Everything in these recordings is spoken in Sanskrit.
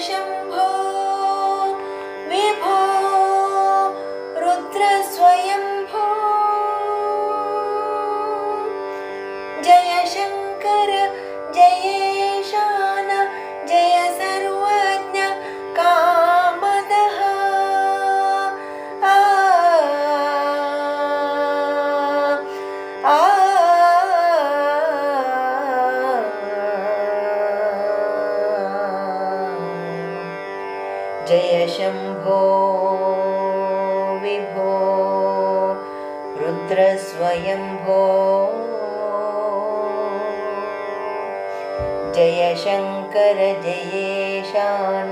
शम्भो विभो रुद्रस्वयम्भो। जय शङ्कर जय शम्भो विभो रुद्रस्वयम्भो जय शङ्कर जयेशान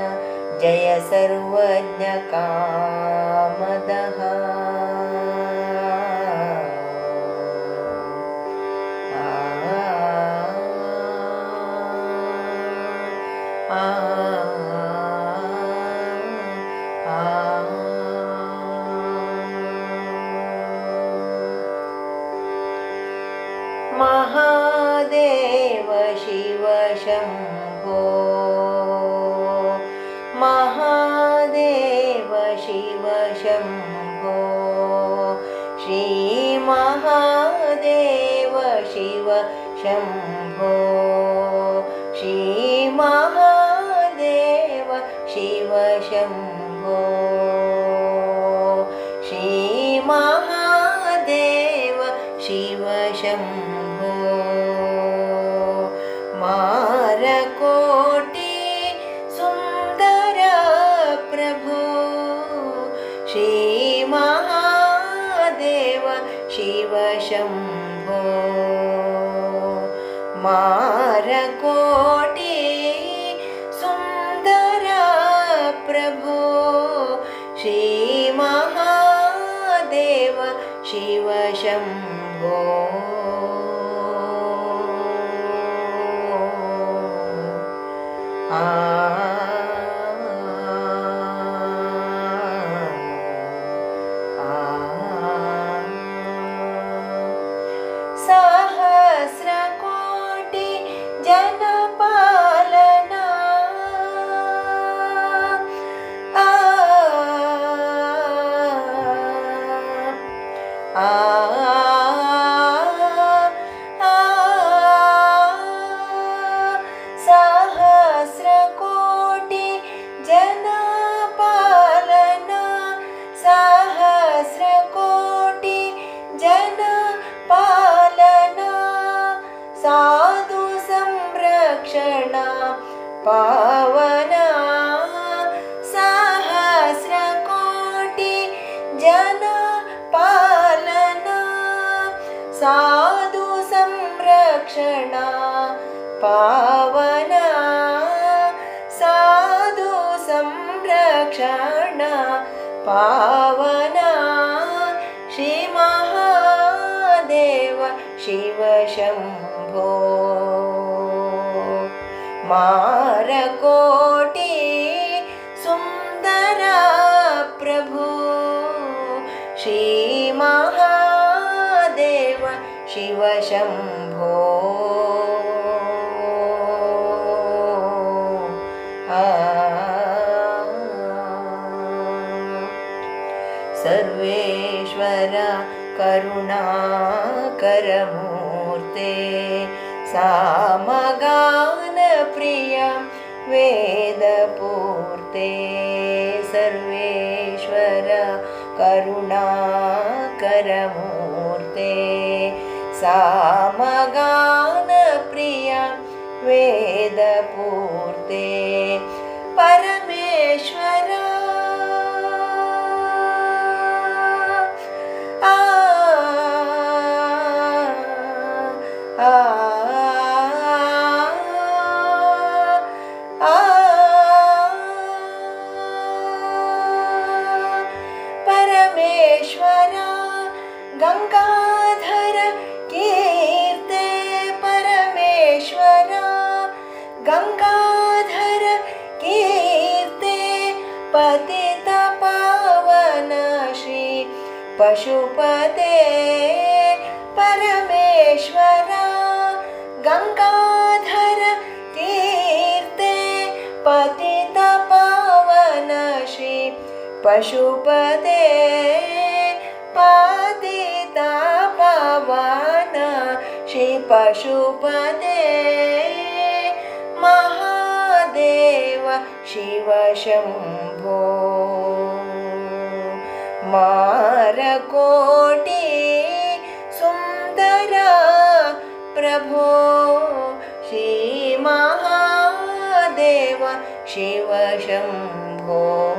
जय सर्वज्ञकामदः महादेव शिव शम्भो। महादेव शिव शम्भो। श्रीमहादेव शिव शम्भो। श्रीमहादेव शिव शम्भो शम्भो मारकोटि सुन्दर प्रभो श्रीमहादेव शिव शम्भो जनपालना। आ आ सहस्रकोटि जनपालना। सहस्रकोटि पावना सहस्रकोटि जनपालना साधु संरक्षणा पावना साधु संरक्षणा पावना श्रीमहादेव शिव शम्भो मारकोटि सुन्दर प्रभो। श्रीमहादेव शिव शम्भो सर्वेश्वर करुणाकरमूर्ते सामगानप्रिय वेदपूर्ते सर्वेश्वर करुणाकरमूर्ते सामगानप्रिय वेदपूर्ते गङ्गाधर कीर्ते परमेश्वरा। गङ्गाधर कीर्ते पतित पावन श्री पशुपते परमेश्वरा। गङ्गाधर कीर्ते पतित पावन श्री पशुपते पशुपते। महादेव शिव शम्भो। मारकोटि सुन्दर प्रभो। श्रीमहादेव शिव शम्भो